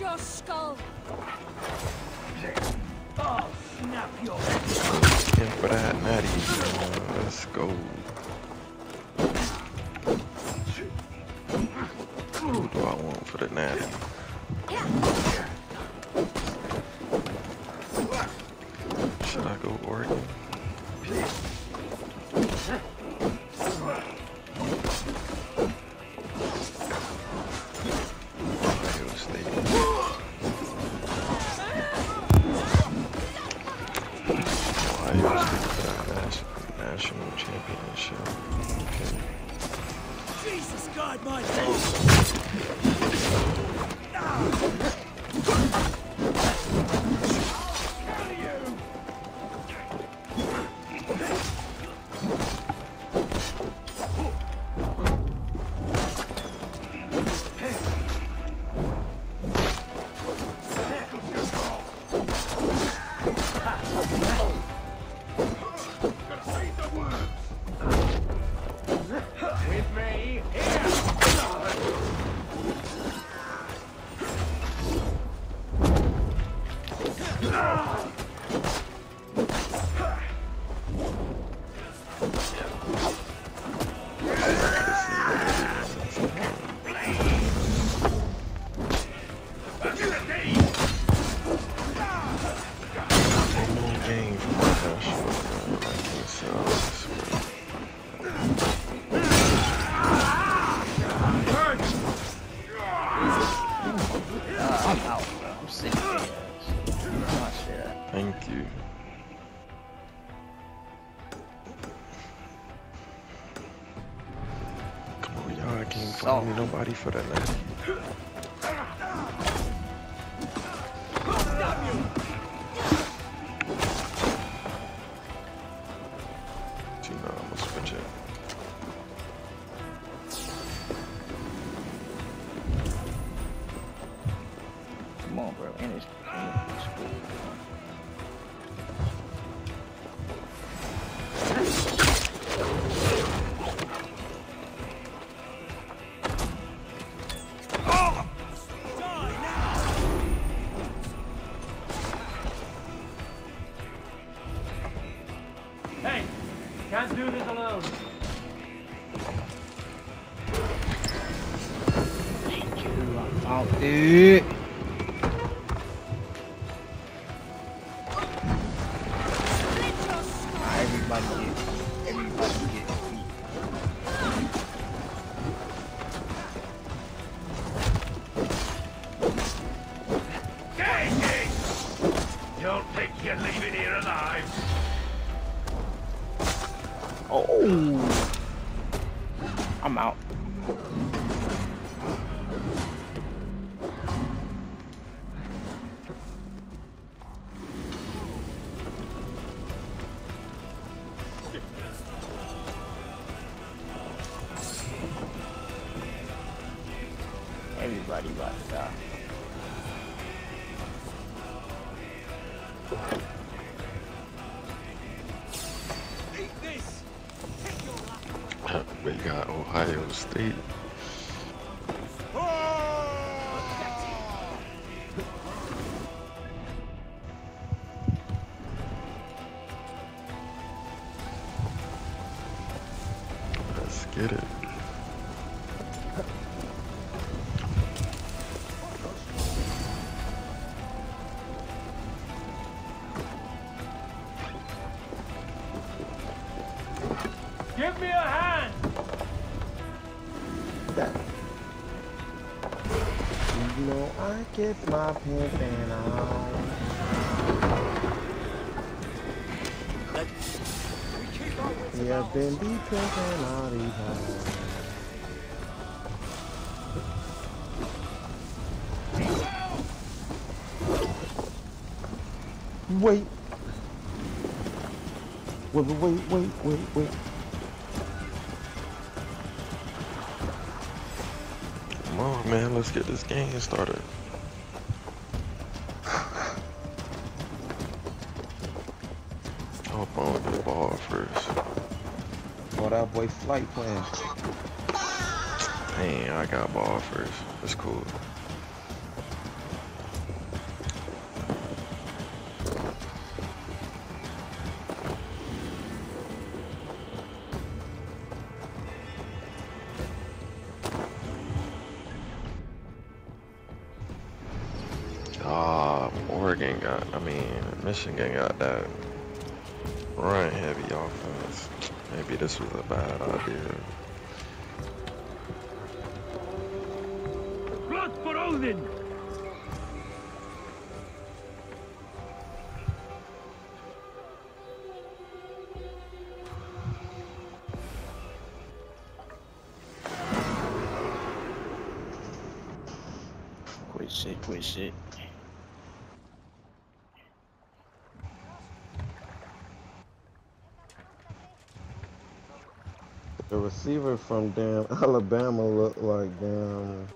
Your skull. Oh, snap your And for that natty, let's go. Who do I want for the natty? Should I go Oregon? Guide my soul. You. Come on, y'all. I can't So- find me nobody for that night. I'm gonna switch it. Do this alone. Out, dude. Oh. I'm out. Everybody about to uh, Ohio State. Let's get it. You know I get my pimpin' on. Yeah, been be pimpin' all these hoes. Wait. Wait, wait, wait, wait, wait, man. Let's get this game started. Hope I don't the ball first. Oh, that boy flight playing. Dang, I got ball first. That's cool. I mean, Michigan got that run heavy offense. Maybe this was a bad idea. Blood for Odin! Quit shit, quit shit. The receiver from damn Alabama looked like damn